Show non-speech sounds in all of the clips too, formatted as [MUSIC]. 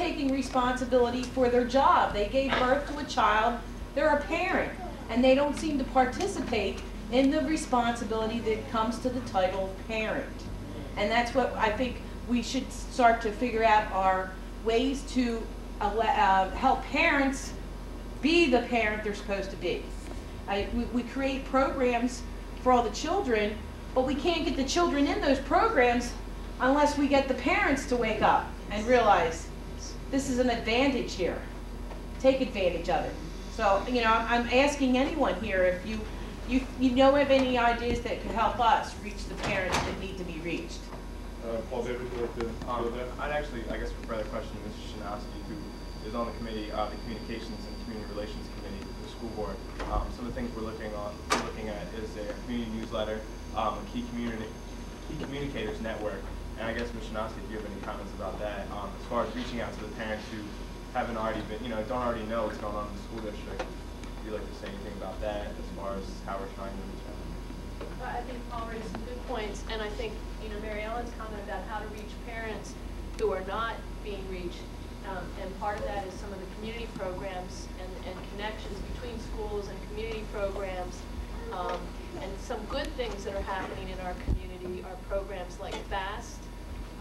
taking responsibility for their job. They gave birth to a child, they're a parent, and they don't seem to participate in the responsibility that comes to the title of parent. And that's what I think we should start to figure out are ways to uh, help parents be the parent they're supposed to be. I, we, we create programs for all the children, but we can't get the children in those programs unless we get the parents to wake up and realize this is an advantage here. Take advantage of it. So, you know, I'm asking anyone here if you, you, you know of any ideas that could help us reach the parents that need to be reached. Uh, Paul David, Um? I'd actually, I guess for further question, to Mr. Shanowski, who is on the committee, uh, the Communications and Community Relations Committee, of the school board. Um, some of the things we're looking on, looking at is a community newsletter, um, a key community, key communicators network. And I guess, Mr. Shanowski, if you have any comments about that, um, as far as reaching out to the parents who haven't already been, you know, don't already know what's going on in the school district. would you'd like to say anything about that, as far as how we're trying to reach out. Well, I think Paul raised some good points, and I think, you know, Mary Ellen's comment about how to reach parents who are not being reached, um, and part of that is some of the community programs and, and connections between schools and community programs. Um, and some good things that are happening in our community are programs like FAST,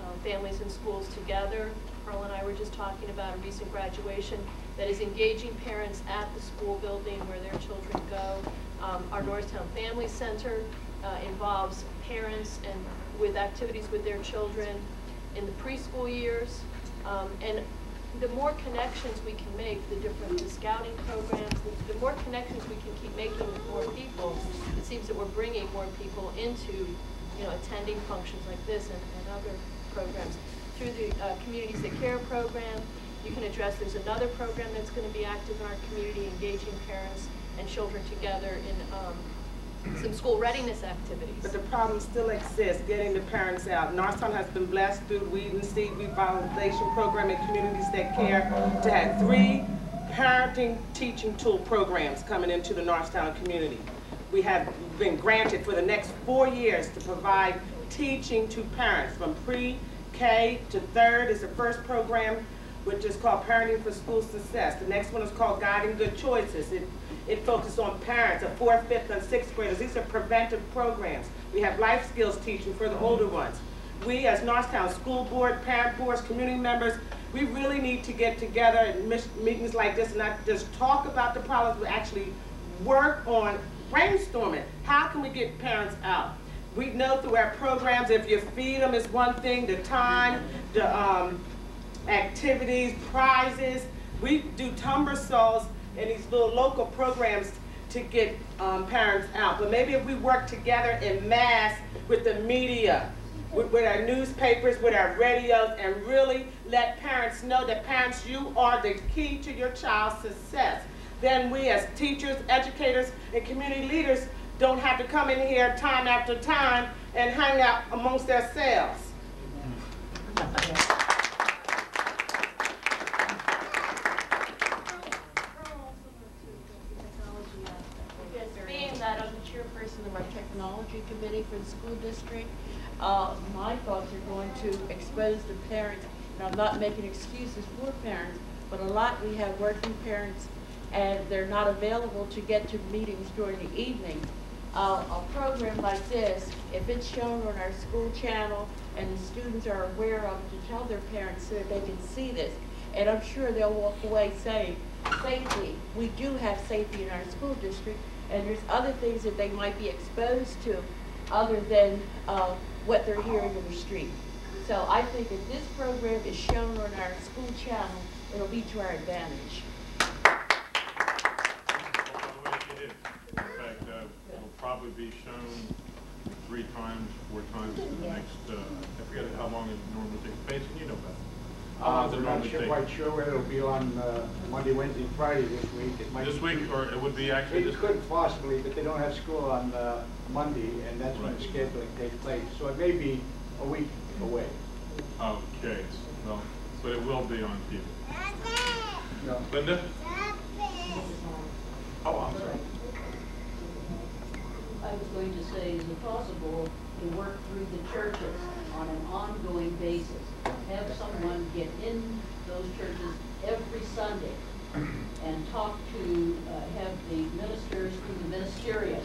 uh, Families and Schools Together. Pearl and I were just talking about a recent graduation that is engaging parents at the school building where their children go. Um, Our Norristown Family Center uh, involves parents and with activities with their children in the preschool years. Um, And the more connections we can make, the different, the scouting programs, the- the more connections we can keep making with more people, it seems that we're bringing more people into, you know, attending functions like this and, and other programs. Through the uh, Communities That Care program, you can address, there's another program that's going to be active in our community, engaging parents and children together in um, some school readiness activities. But the problem still exists, getting the parents out. Norristown has been blessed through Weed and Seed Revitalization Program and Communities That Care to have three parenting teaching tool programs coming into the Norristown community. We have been granted for the next four years to provide teaching to parents from pre-K to third is the first program, which is called Parenting for School Success. The next one is called Guiding Good Choices. It it focuses on parents of fourth, fifth, and sixth graders. These are preventive programs. We have life skills teaching for the older ones. We, as Norristown School Board, parent boards, community members, we really need to get together mis- meetings like this and not just talk about the problems, but actually work on brainstorming. How can we get parents out? We know through our programs, if you feed them is one thing, the time, the um, activities, prizes. We do tumbersaws and these little local programs to get um, parents out. But maybe if we work together in mass with the media, with, with our newspapers, with our radios, and really let parents know that parents, you are the key to your child's success. Then we as teachers, educators, and community leaders don't have to come in here time after time and hang out amongst. Yes, Being that I'm the chairperson of our technology committee for the school district, uh, my thoughts are going to expose the parents, and I'm not making excuses for parents, but a lot, we have working parents, and they're not available to get to meetings during the evening. Uh, a program like this, if it's shown on our school channel and the students are aware of it, to tell their parents so that they can see this, and I'm sure they'll walk away saying, safety, we do have safety in our school district, and there's other things that they might be exposed to other than uh, what they're hearing in the street. So I think if this program is shown on our school channel, it'll be to our advantage. Well, it is. In fact, uh, it'll probably be shown three times, four times in the next, uh, I forget how long it normally takes. Basin, you know better. How Uh, I'm not sure, quite sure whether it'll be on uh, Monday, Wednesday, and Friday this week. It might This be- week, or it would be actually It this? could possibly, but they don't have school on uh, Monday, and that's when the scheduling takes place. So it may be a week away. Okay, well, but it will be on TV. No. Linda? Oh, I'm sorry. I was going to say, is it possible to work through the churches on an ongoing basis? Have someone get in those churches every Sunday and talk to, uh, have the ministers through the ministerium,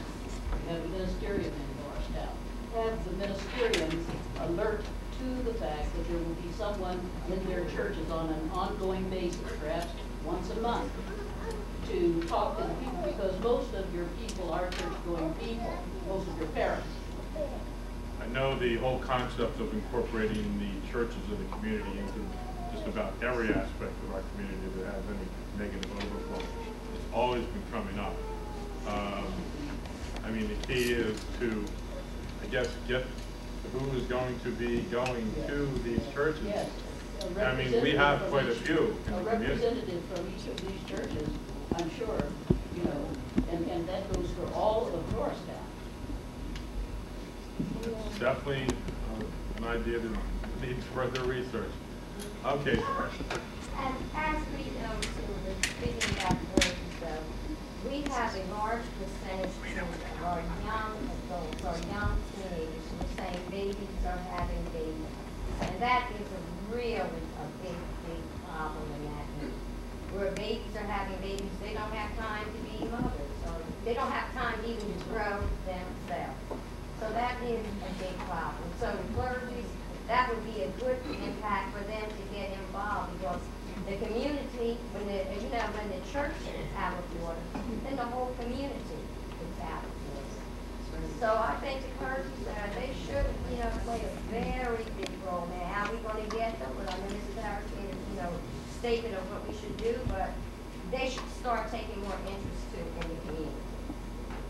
have a ministerium in Norristown, have the ministeriums alert to the fact that there will be someone in their churches on an ongoing basis, perhaps once a month, to talk to the people, because most of your people are church-going people, most of your parents. I know the whole concept of incorporating the churches of the community into just about every aspect of our community that has any negative overflow. It's always been coming up. Um, I mean, the key is to, I guess, get who is going to be going to these churches. Yes. A I mean, we have representative from quite a few in A representative from each of these churches, I'm sure, you know, and, and that goes for all of Norristown. It's definitely uh, an idea that needs further research. Okay, And as we know too, we're speaking about boys and stuff, we have a large percentage of our young adults, our young teenagers, who are saying babies are having babies. And that is a really, a big, big problem in that. Where babies are having babies, they don't have time to be mothers, or they don't have time even to grow themselves. So that is a big problem. So the clergy, that would be a good impact for them to get involved because the community, when the, you know, when the church is out of order, then the whole community is out of order. So I think the clergy, uh, they should, you know, play a very big role. Now, how we gonna get them, well, I mean, this is our, you statement of what we should do, but they should start taking more interest too in the community.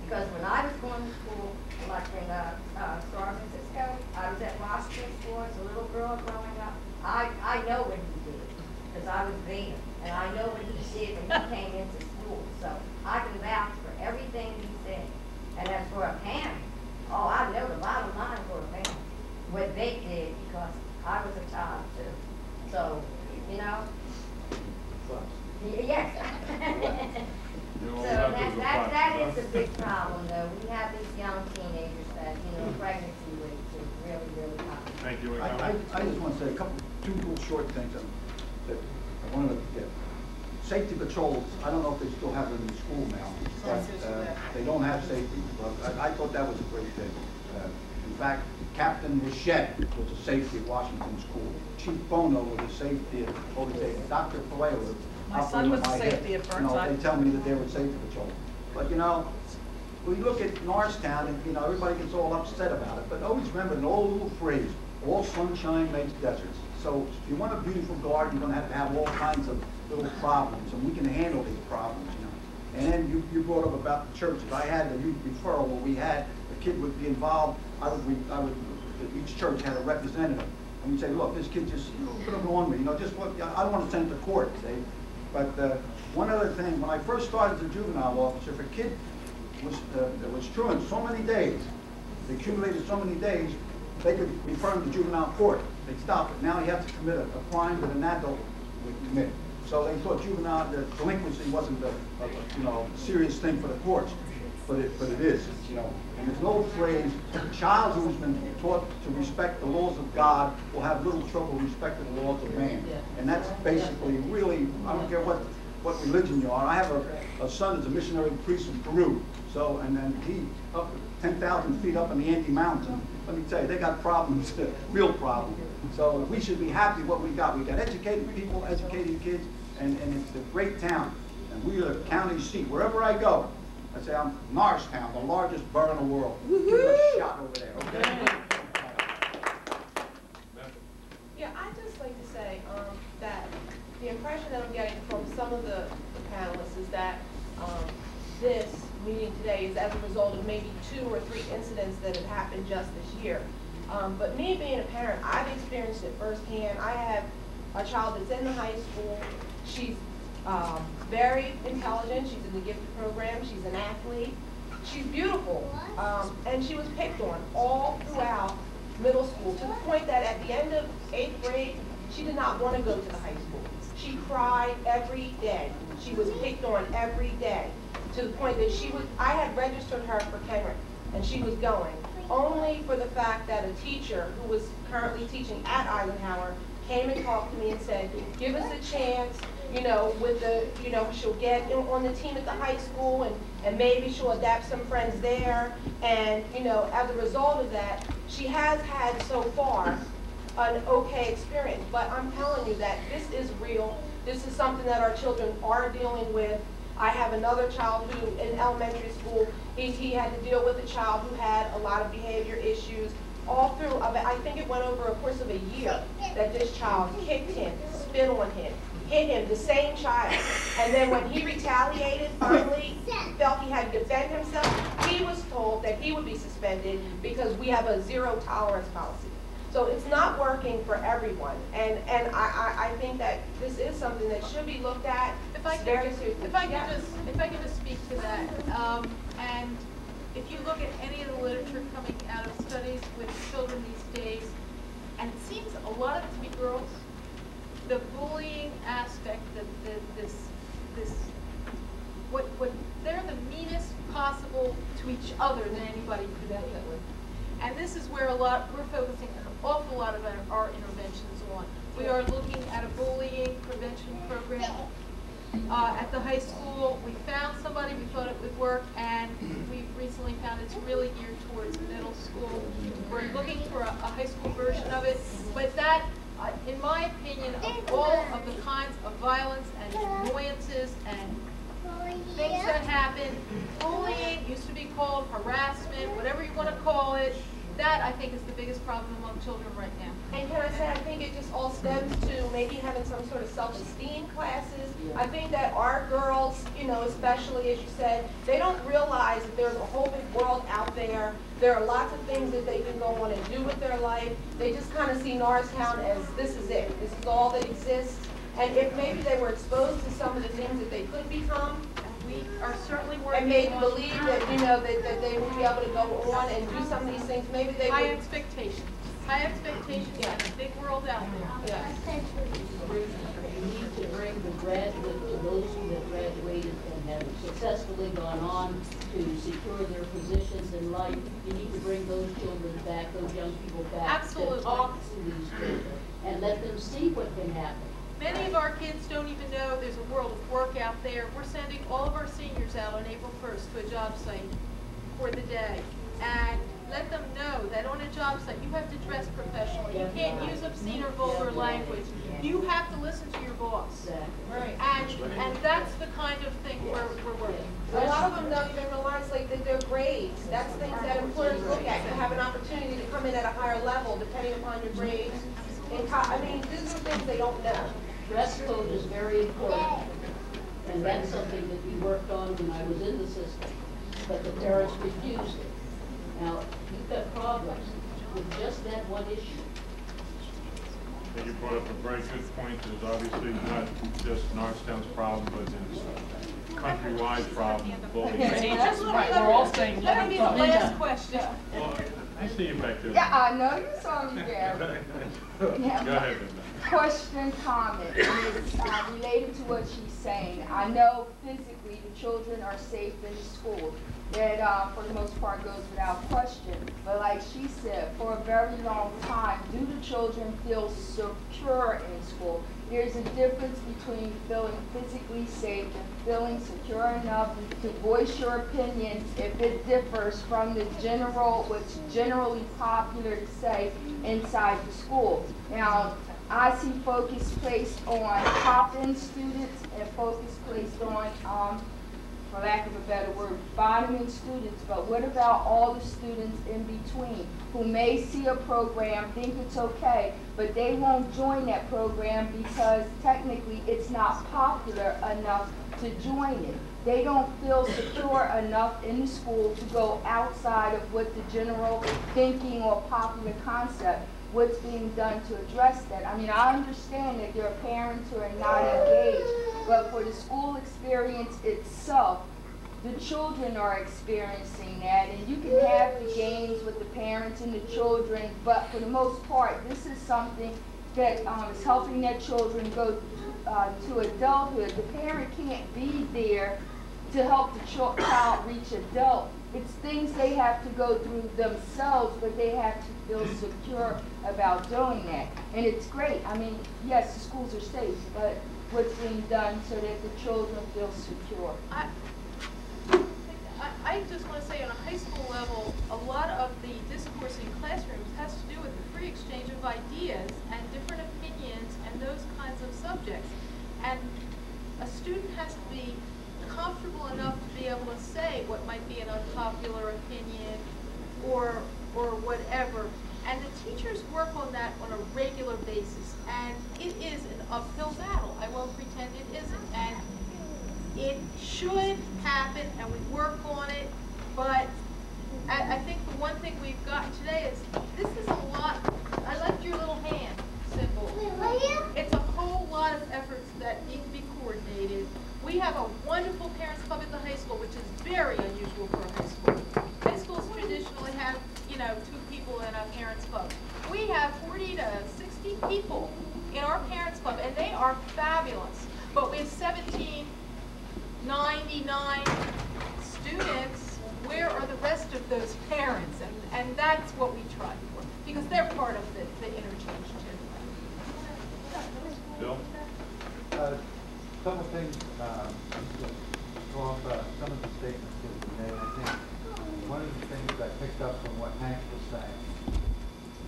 Because when I was going to school, like in, uh, uh, San Francisco, I was at Washington School as a little girl growing up. I, I know what he did, because I was there, and I know what he did when he came into school. So I can vouch for everything he said. And as for a parent, oh, I know the bottom line for a parent, what they did, because I was a child too. So, you know, y- yes. You know, So we'll have that, those that, that applies. is a big problem. We have these young teenagers that, you know, pregnancy rates are really, really high. Thank you. I, I. I just want to say a couple, two little short things um, that I wanted to get. Safety patrols, I don't know if they still have them in school now, but, uh, they don't have safety. But I, I thought that was a great thing. Uh, In fact, Captain Rochette was a safety at Washington School. Chief Bono was a safety at Old Dr. Palayo was. My son was a operating my head. safety at You know, They tell me that they were safety patrol. But, you know, we look at Norristown and, you know, everybody gets all upset about it, but always remember an old little phrase, all sunshine makes deserts. So if you want a beautiful garden, you're gonna have to have all kinds of little problems, and we can handle these problems, you know. And then you, you brought up about the churches. I had the youth referral where we had, a kid would be involved, I would, I would, each church had a representative. And we'd say, look, this kid just, you know, put him on me, you know, just what, I don't wanna send him to court, see? But, uh, one other thing, when I first started as a juvenile officer, if a kid was, uh, that was truant so many days, they accumulated so many days, they could refer him to juvenile court. They'd stop it. Now he has to commit a, a crime that an adult would commit. So they thought juvenile, the delinquency wasn't a, a, you know, serious thing for the courts, but it, but it is, you know. And there's an old phrase, a child who's been taught to respect the laws of God will have little trouble respecting the laws of man. And that's basically really, I don't care what, what religion you are. I have a, a son that's a missionary priest in Peru. So, and then he, up ten thousand feet up in the Andes Mountains, let me tell you, they got problems, [LAUGHS] real problems. So we should be happy what we got. We got educated people, educated kids, and, and it's a great town. And we are the county seat. Wherever I go, I say I'm Norristown, the largest borough in the world. Give a shot over there, okay? Yeah, I'd just like to say, um, that the impression that I'm getting from some of the panelists is that, um, this meeting today is as a result of maybe two or three incidents that have happened just this year. Um, but me being a parent, I've experienced it firsthand. I have a child that's in the high school. She's, um, very intelligent. She's in the gifted program. She's an athlete. She's beautiful. Um, and she was picked on all throughout middle school to the point that at the end of eighth grade, she did not want to go to the high school. She cried every day. She was picked on every day to the point that she was, I had registered her for Kenrick and she was going only for the fact that a teacher who was currently teaching at Eisenhower came and talked to me and said, give us a chance, you know, with the, you know, she'll get on the team at the high school and, and maybe she'll adapt some friends there. And, you know, as a result of that, she has had so far an okay experience. But I'm telling you that this is real. This is something that our children are dealing with. I have another child who, in elementary school, he, he had to deal with a child who had a lot of behavior issues. All through, I think it went over a course of a year that this child kicked him, spit on him, hit him, the same child. And then when he retaliated, finally, felt he had to defend himself, he was told that he would be suspended because we have a zero tolerance policy. So it's not working for everyone, and, and I, I, I think that this is something that should be looked at If I very could, seriously. if I could Yeah. just, if I could just speak to that, um, and if you look at any of the literature coming out of studies with children these days, and it seems a lot of it to be girls, the bullying aspect, that, the, this, this, what, what, they're the meanest possible to each other than anybody could with. And this is where a lot, we're focusing an awful lot of our, interventions on. We are looking at a bullying prevention program uh, at the high school. We found somebody, we thought it would work, and we've recently found it's really geared towards middle school. We're looking for a, a high school version of it, but that, uh, in my opinion, of all of the kinds of violence and annoyances and things that happen, bullying used to be called harassment, whatever you want to call it, that I think is the biggest problem among children right now. And can I say, I think it just all stems to maybe having some sort of self-esteem classes. I think that our girls, you know, especially as you said, they don't realize that there's a whole big world out there. There are lots of things that they can go on and do with their life. They just kind of see Norristown as this is it, this is all that exists. And if maybe they were exposed to some of the things that they could become, We are certainly working and maybe on believe that, you know, that, that they will be able to go on and do some of these things, maybe they high would. expectations, high expectations in a big world out there. Yeah. bring- you need to bring the graduate, to those who have graduated and have successfully gone on to secure their positions in life. You need to bring those children back, those young people back. Absolutely. To talk to these children and let them see what can happen. Many of our kids don't even know there's a world of work out there. We're sending all of our seniors out on April 1st to a job site for the day. And let them know that on a job site, you have to dress professionally. You can't use obscene or vulgar language. You have to listen to your boss. Right. And, and that's the kind of thing we're, we're working. A lot of them don't even realize like that their grades, that's things that employers look at. You have an opportunity to come in at a higher level depending upon your grades. I mean, these are things they don't know. Dress code is very important, and that's something that we worked on when I was in the system, but the parents refused it. Now, you've got problems with just that one issue. I think you brought up a very good point, it's obviously not just Norristown's problem, but it's a countrywide problem, bullying. Just let me- let me- Let me be the last question. Well, I see you back there. Yeah, I know you saw me there. [LAUGHS] Go ahead, Linda. Question, comment, is uh, related to what she's saying. I know physically the children are safe in school. That, uh, for the most part, goes without question. But like she said, for a very long time, do the children feel secure in school? There's a difference between feeling physically safe and feeling secure enough to voice your opinion if it differs from the general, what's generally popular to say inside the school. Now, I see focus placed on top-end students and focus placed on, um, for lack of a better word, bottom-end students. But what about all the students in between who may see a program, think it's okay, but they won't join that program because technically it's not popular enough to join it. They don't feel secure enough in the school to go outside of what the general thinking or popular concept what's being done to address that. I mean, I understand that there are parents who are not engaged, but for the school experience itself, the children are experiencing that, and you can have the games with the parents and the children, but for the most part, this is something that um, is helping their children go uh, to adulthood. The parent can't be there to help the chil- child reach adult. It's things they have to go through themselves, but they have to feel secure about doing that. And it's great. I mean, yes, the schools are safe, but what's being done so that the children feel secure? I, I, I just want to say on a high school level, a lot of the discourse in classrooms has to do with the free exchange of ideas and different opinions and those kinds of subjects. And a student has to be comfortable enough to be able to say what might be an unpopular opinion or, or whatever. And the teachers work on that on a regular basis. And it is an uphill battle. I won't pretend it isn't. And it should happen and we work on it, but I, I think the one thing we've gotten today is, this is a lot, I like your little hand symbol. It's a whole lot of efforts that need to be. We have a wonderful parents club at the high school, which is very unusual for a high school. High schools traditionally have, you know, two people in a parents club. We have forty to sixty people in our parents club, and they are fabulous. But we have seventeen 99 students, where are the rest of those parents? And, and that's what we try for, because they're part of the, the interchange too. Bill? Uh, Couple things, um, to go off uh, some of the statements that were made. I think one of the things I picked up from what Hank was saying,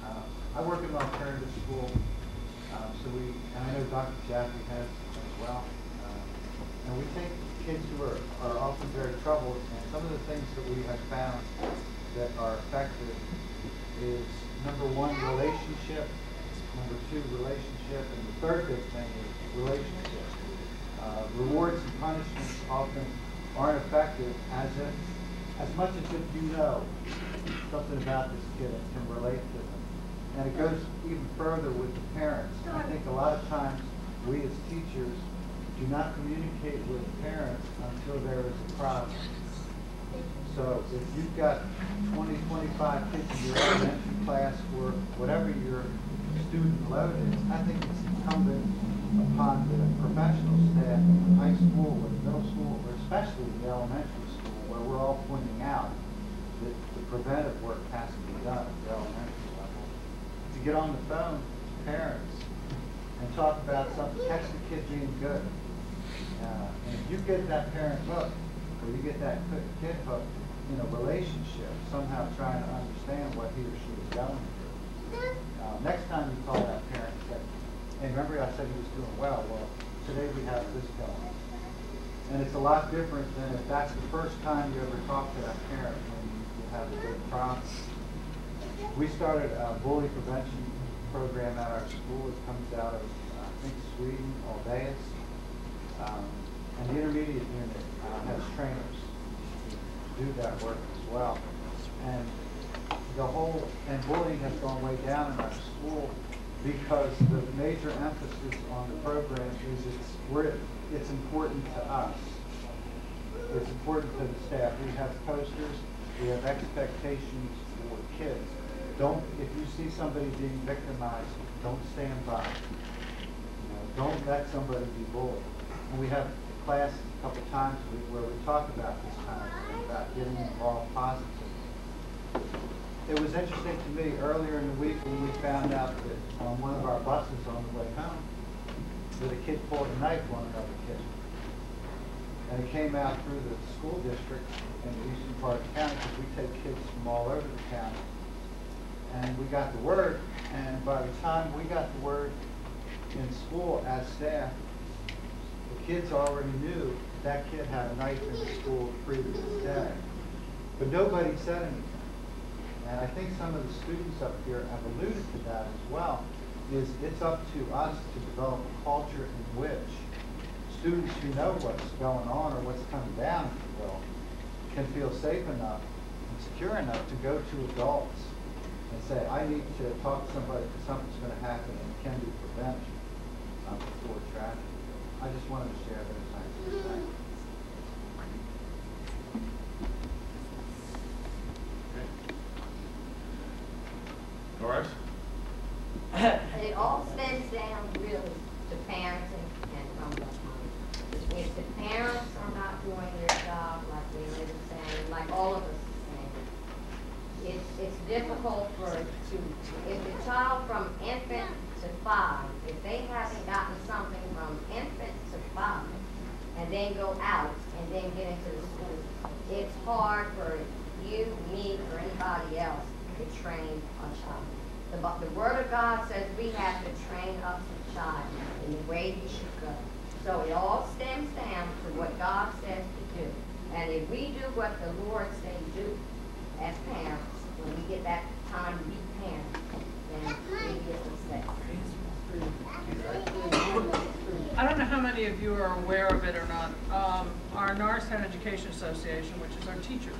uh, I work in an alternative school, um, so we, and I know Dr. Jaffe has as well. um, And we take kids who are, are often very troubled, and some of the things that we have found that are effective is, number one, relationship, number two, relationship, and the third big thing is relationship. Uh, rewards and punishments often aren't as if, as much as if you know something about this kid and can relate to them. And it goes even further with the parents. I think a lot of times, we as teachers do not communicate with parents until there is a problem. So if you've got 20, 25 kids in your elementary class or whatever your student load is, I think it's incumbent upon the professional staff in high school or middle school, or especially in the elementary school, where we're all pointing out that the preventive work has to be done at the elementary level, to get on the phone to parents and talk about something, catch the kid being good. Uh, and if you get that parent hooked, or you get that kid hooked in a relationship, somehow trying to understand what he or she is going through. Uh, next time you call that parent and remember I said he was doing well, well, today we have this going. And it's a lot different than if that's the first time you ever talk to that parent when you have a big problem. We started a bully prevention program at our school. It comes out of, uh, I think, Sweden, Olweus. Um, and the intermediate unit uh, has trainers who do that work as well. And the whole, and bullying has gone way down in our school because the major emphasis on the program is it's, we're, it's important to us. It's important to the staff. We have posters, we have expectations for kids. Don't, if you see somebody being victimized, don't stand by. You know, don't let somebody be bullied. And we have class a couple times where we talk about this kind of thing, about getting involved positively. It was interesting to me earlier in the week when we found out that on one of our buses on the way home, that a kid pulled a knife on another kid. And it came out through the school district in the eastern part of the county, because we take kids from all over the county. And we got the word, and by the time we got the word in school as staff, the kids already knew that kid had a knife in the school the previous day. But nobody said anything. And I think some of the students up here have alluded to that as well, is it's up to us to develop a culture in which students who know what's going on or what's coming down, if you will, can feel safe enough and secure enough to go to adults and say, I need to talk to somebody because something's going to happen and it can be prevented um, before tragedy. I just wanted to share those things. Thank you all stems down really to parents and, and um, the home. If the parents are not doing their job like we live saying, like all of us are saying, it's, it's difficult for to, if the child from infant to five, if they haven't gotten something from infant to five, and then go out and then get into the school, it's hard for you, me, or anybody else to train a child. The, the word of God says we have to train up the child in the way he should go. So it all stems down to what God says to do. And if we do what the Lord say do as parents, when we get that time to be parents, then we get success. I don't know how many of you are aware of it or not. Um, our Norristown Education Association, which is our teachers,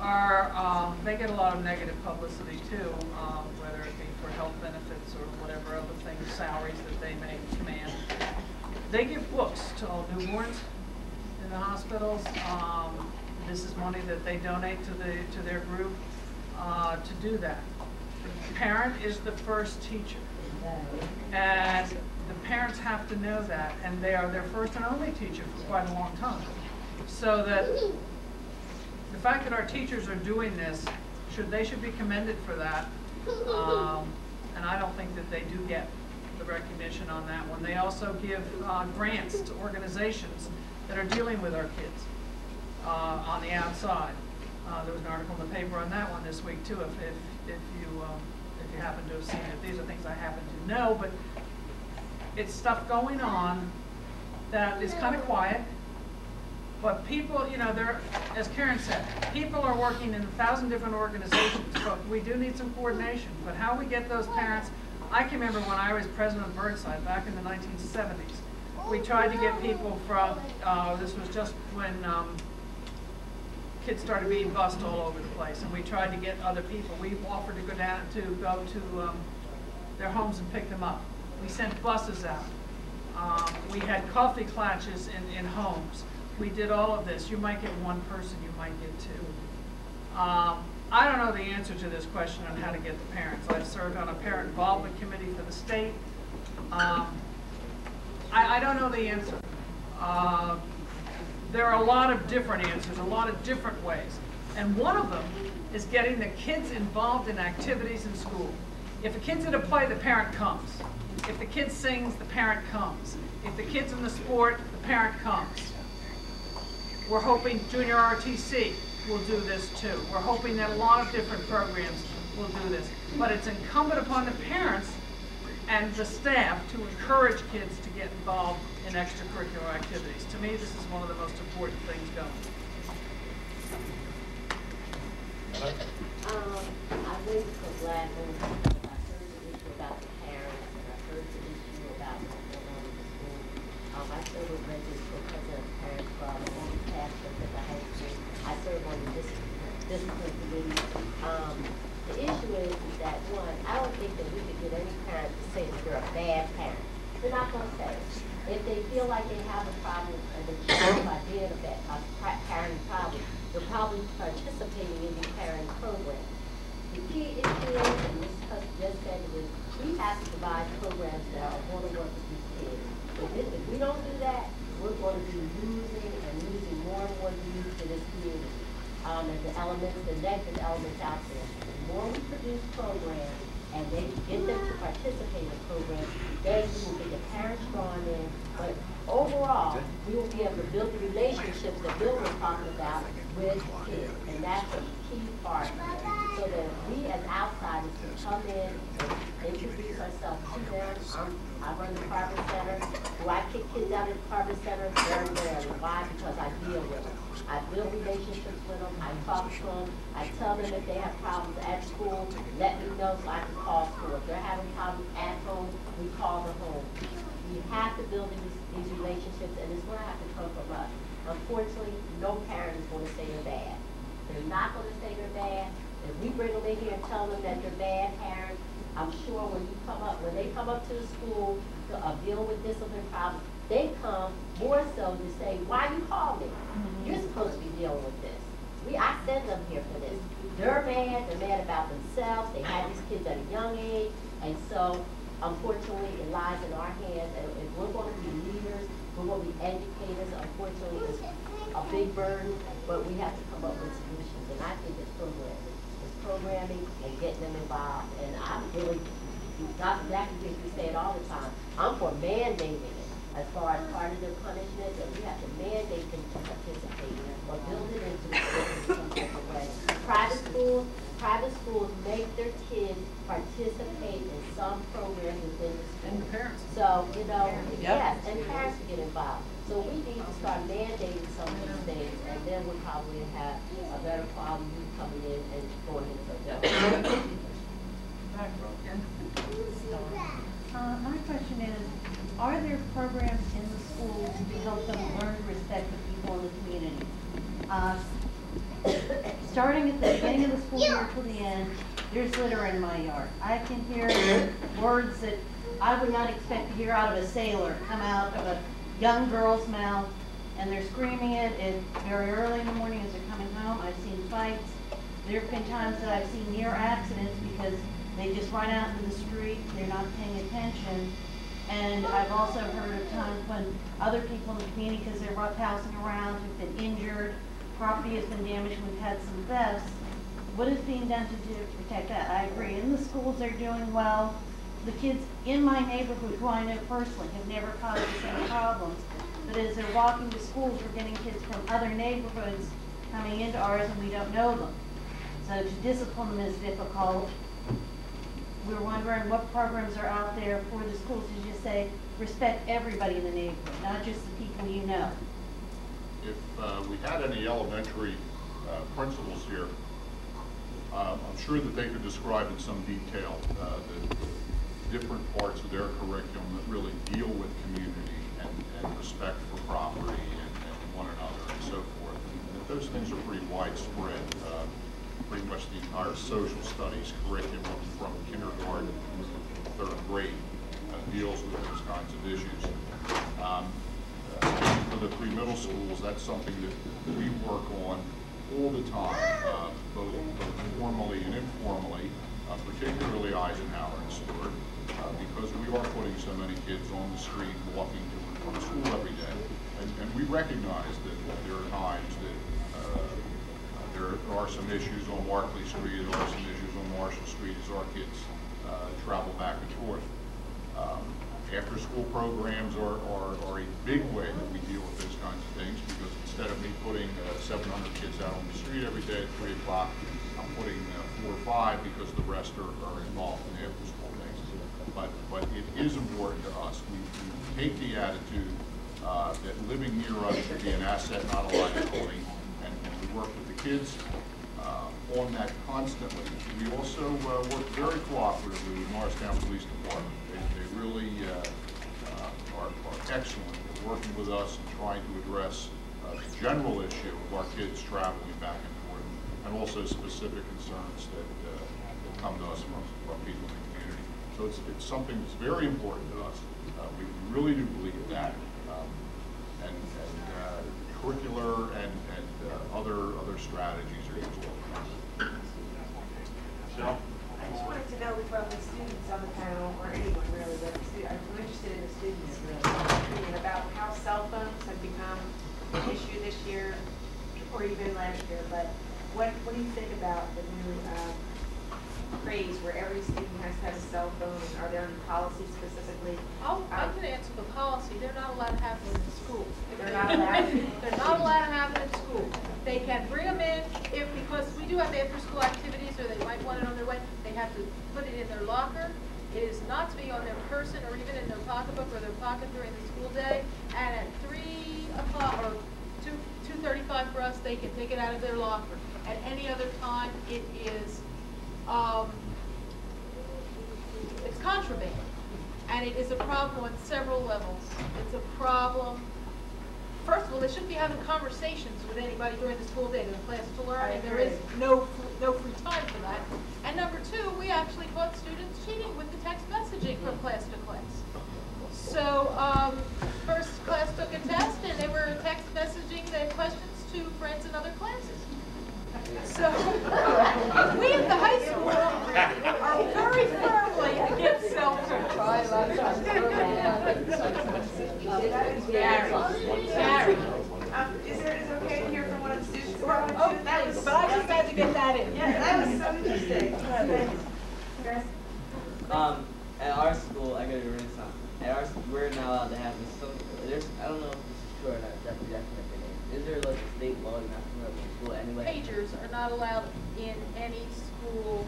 are, um, they get a lot of negative publicity too, um, whether it be for health benefits or whatever other things, salaries that they may command. They give books to all newborns in the hospitals. Um, this is money that they donate to the, to their group, uh, to do that. The parent is the first teacher. And the parents have to know that, and they are their first and only teacher for quite a long time. So that the fact that our teachers are doing this, should, they should be commended for that. Um, and I don't think that they do get the recognition on that one. They also give, uh, grants to organizations that are dealing with our kids, uh, on the outside. Uh, there was an article in the paper on that one this week too, if, if, if you, um, if you happen to have seen it. These are things I happen to know, but it's stuff going on that is kind of quiet. But people, you know, as Karen said, people are working in a thousand different organizations, but we do need some coordination. But how we get those parents, I can remember when I was president of Burnside back in the nineteen seventies. We tried to get people from, uh, this was just when, um, kids started being bused all over the place, and we tried to get other people. We offered to go down, to go to, um, their homes and pick them up. We sent buses out. Um, we had coffee clutches in, in homes. We did all of this. You might get one person, you might get two. Um, I don't know the answer to this question on how to get the parents. I've served on a parent involvement committee for the state. Um, I, I don't know the answer. Uh, there are a lot of different answers, a lot of different ways. And one of them is getting the kids involved in activities in school. If the kid's at a play, the parent comes. If the kid sings, the parent comes. If the kid's in the sport, the parent comes. We're hoping junior ROTC will do this too. We're hoping that a lot of different programs will do this. But it's incumbent upon the parents and the staff to encourage kids to get involved in extracurricular activities. To me, this is one of the most important things going. Um, I went to Blackburn, and I heard the issue about the parents, and I heard the issue about what's going on in the school. Um, I serve with Regis for President of Parents Club, I'm on the task force at the high school. I serve on the discipline, discipline committee. Um, the is that one, I don't think that we could get any parent to say that they're a bad parent. They're not gonna say it. If they feel like they have a problem and they feel by being a bad, a pa- parenting problem, they're probably participating in the parenting program. The key is, and Ms. Huss just said it is, we have to provide programs that are going to work with these kids. If, it- if we don't do that, we're going to be losing and losing more and more youth to this community. Um, and the elements, the negative elements out there. The more we produce programs and they get them to participate in programs, then we will get the parents drawn in. But overall, we will be able to build the relationships that Bill was talking about with kids. And that's a key part. So that we as outsiders can come in ourselves to them. I'm, I run the Carver Center. Do I kick kids out of the Carver Center? Very rarely. Why? Because I deal with them. I build relationships with them. I talk to them. I tell them if they have problems at school, let me know so I can call school. If they're having problems at home, we call the home. We have to build these, these relationships, and it's going to have to come from us. Unfortunately, no parent is going to say they're bad. They're not going to say they're bad. If we bring them in here and tell them that they're bad parents, I'm sure when you come up, when they come up to the school to uh, deal with discipline problems, they come more so to say, why you call me? You're supposed to be dealing with this. We, I send them here for this. They're mad, they're mad about themselves, they had these kids at a young age, and so unfortunately, it lies in our hands, and if we're gonna be leaders, we're gonna be educators, unfortunately, it's a big burden, but we have to come up with solutions, and I think it's program is programming and getting them involved. And I'm really, Dr. Jackie used to say it all the time, I'm for mandating it as far as part of their punishment, that we have to mandate them to participate or build it into the some type way. Private schools, private schools make their kids participate in some program within the. And the parents. So, you know, Yep. yes, and parents get involved. So we need to start mandating some of these things, and then we'll probably have a better problem youth coming in and going into the Uh, my question is, are there programs in the schools to help them learn respect for people in the community? Uh, starting at the beginning of the school year till the end, there's litter in my yard. I can hear words that I would not expect to hear out of a sailor come out of a young girl's mouth, and they're screaming it at very early in the morning as they're coming home. I've seen fights. There have been times that I've seen near accidents because they just run out into the street, they're not paying attention. And I've also heard of times when other people in the community, because they're roughhousing around, have been injured, property has been damaged, we've had some thefts. What is being done to do to protect that? I agree, in the schools, they're doing well. The kids in my neighborhood, who I know personally, have never caused us any problems. But as they're walking to schools, we're getting kids from other neighborhoods coming into ours and we don't know them. So to discipline them is difficult. We're wondering what programs are out there for the schools to just say, respect everybody in the neighborhood, not just the people you know. If uh, we had any elementary uh, principals here, uh, I'm sure that they could describe in some detail uh, the the different parts of their curriculum that really deal with community and, and respect for property and, and one another and so forth. And those things are pretty widespread. Uh, pretty much the entire social studies curriculum from kindergarten to third grade uh, deals with those kinds of issues. Um, uh, for the three middle schools, that's something that we work on all the time, uh, both, both formally and informally, uh, particularly Eisenhower and Stewart, uh, because we are putting so many kids on the street walking to and from school every day. And, and we recognize that there are times that uh, there are some issues on Markley Street, there are some issues on Marshall Street as our kids uh, travel back and forth. Um, After-school programs are, are, are a big way that we deal with those kinds of things because instead of me putting uh, 700 kids out on the street every day at 3 o'clock, putting uh, four or five because the rest are, are involved in the after-school things. But, but it is important to us. We, we take the attitude uh, that living near us should be an asset, not a liability, and, and we work with the kids uh, on that constantly. We also uh, work very cooperatively with Norristown Police Department. They, they really uh, uh, are, are excellent at working with us and trying to address the general issue of our kids traveling back and and also specific concerns that, uh, that come to us from, from people in the community. So it's, it's something that's very important to us. Uh, we really do believe that. Um, and and uh, curricular and, and uh, other, other strategies are used. Michelle? I just wanted to know from the students on the panel, or anyone really, but I'm interested in the students' opinion about how cell phones have become an issue this year, or even last year, but what, what do you think about the new um, craze where every student has to have a cell phone, and are there any policies specifically? I'll, I can answer the policy, they're not allowed to have them in school. They're not allowed? [LAUGHS] They're not allowed to have them in school. They can bring them in if, because we do have after-school activities, or they might want it on their way, they have to put it in their locker. It is not to be on their person or even in their pocketbook or their pocket during the school day. And at three o'clock, or two, two thirty-five for us, they can take it out of their locker. At any other time, it is, um, it's contraband. And it is a problem on several levels. It's a problem, first of all, they shouldn't be having conversations with anybody during the school day. They're in class to learn, and there is no, no free time for that. And number two, we actually caught students cheating with the text messaging from class to class. So, um, first class took a test, and they were text messaging the questions to friends in other classes. So, [LAUGHS] we at the high school are very firmly against phones. Gary, Gary. Um, is there, is it okay to hear from one of the students? Oh. That was- but I just had to get that in. Yeah, that was so interesting. Um, at our school, I go to Renaissance. At our school, we're not allowed to have this. Some, there's, I don't know if this is true or not. Definitely, definitely. Is there like a state law not school anyway? Pagers are not allowed in any school,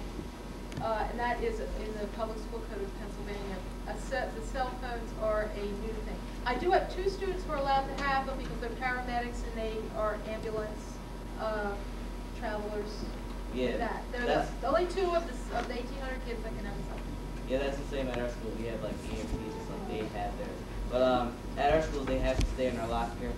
uh, and that is in the Public School Code of Pennsylvania. A set, the cell phones are a new thing. I do have two students who are allowed to have them because they're paramedics and they are ambulance, uh, travelers. Yeah, That, they're that's- the, only two of the, of the eighteen hundred kids that can have a cell phone. Yeah, that's the same at our school. We have like EMTs and stuff. They have theirs. But um, at our schools, they have to stay in our locker.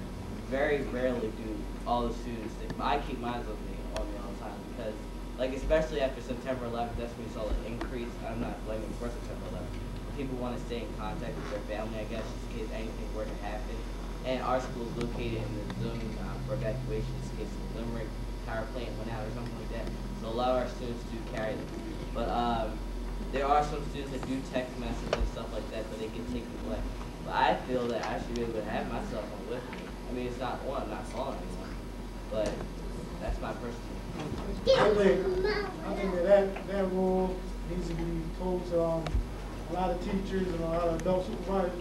Very rarely do all the students. Stay. I keep mine with me on me all the time because, like, especially after September 11th, that's when we saw the increase. I'm not blaming for September 11th. People want to stay in contact with their family, I guess, just in case anything were to happen. And our school is located in the zone uh, for evacuation, in case the Limerick power plant went out or something like that. So a lot of our students do carry them. But um, there are some students that do text messages and stuff like that, but they can get taken away. But I feel that I should be able to have my cell phone with me. I mean, it's not on, I'm not calling anyone, but that's my personal. I think, I think that, that that rule needs to be told to, um, a lot of teachers and a lot of adult supervisors,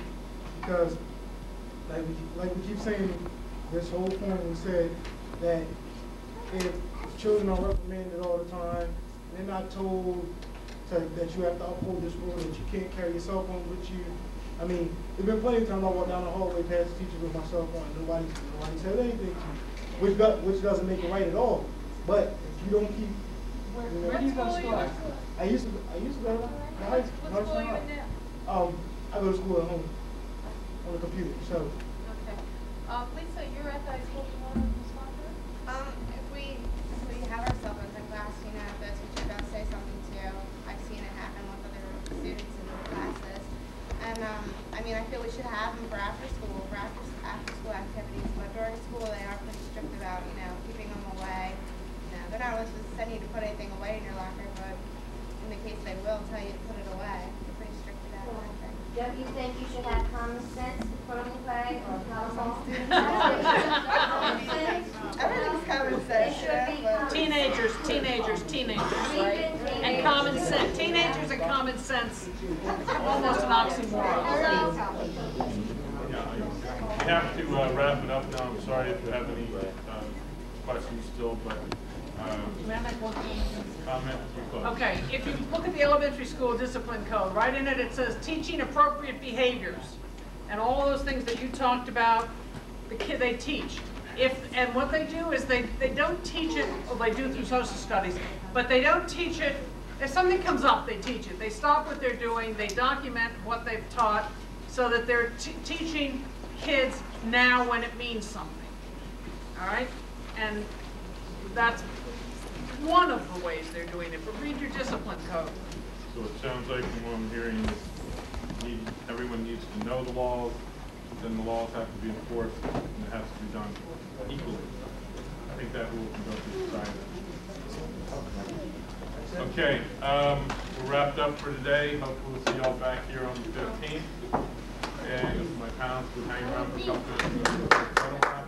because like we, keep- like we keep saying, this whole point, we said that if children are reprimanded all the time, they're not told to, that you have to uphold this rule, that you can't carry your cell phone with you. I mean, there's been plenty of times I walk down the hallway past teachers with my cell phone, and nobody, nobody said anything to me, which does, which doesn't make it right at all. But if you don't keep, where, you know. School are you at? I used to, I used to go to high school. What school are you in now? Um, I go to school at home, on the computer, so. Okay. Uh, Lisa, you're at the high school, you want to respond to it? Um, if we, if we have our cell phones in class, you know, if the teacher does say something to you, I've seen it happen with other students in the classes. And, um, I mean, I feel we should have them for after school, for after, after school activities, but during school, they are pretty strict about, you know, keeping them away. You know, they're not really supposed send you to put anything away in your locker, but in the case they will tell you to put it away, they're pretty strict about it, I think. Don't you think you should have common sense to put them away or telephone? [LAUGHS] Everything's common sense, It should be you know, Teenagers, teenagers, teenagers, right? Common sense, teenagers and common sense, almost an oxymoron. We have to uh, wrap it up now. I'm sorry if you have any uh, questions still, but um, comment. Okay, if you look at the elementary school discipline code, right in it, it says teaching appropriate behaviors. And all those things that you talked about, the kid, they teach. If, and what they do is they, they don't teach it, well, they do through social studies, but they don't teach it, if something comes up, they teach it. They stop what they're doing, they document what they've taught, so that they're teaching kids now when it means something. All right? And that's one of the ways they're doing it, but read your discipline code. So it sounds like from what I'm hearing, is everyone needs to know the laws, then the laws have to be enforced, and it has to be done equally. I think that rule can go through society. Okay, um, we're wrapped up for today. Hopefully we'll see y'all back here on the fifteenth. And my panelists will hang around for a couple minutes.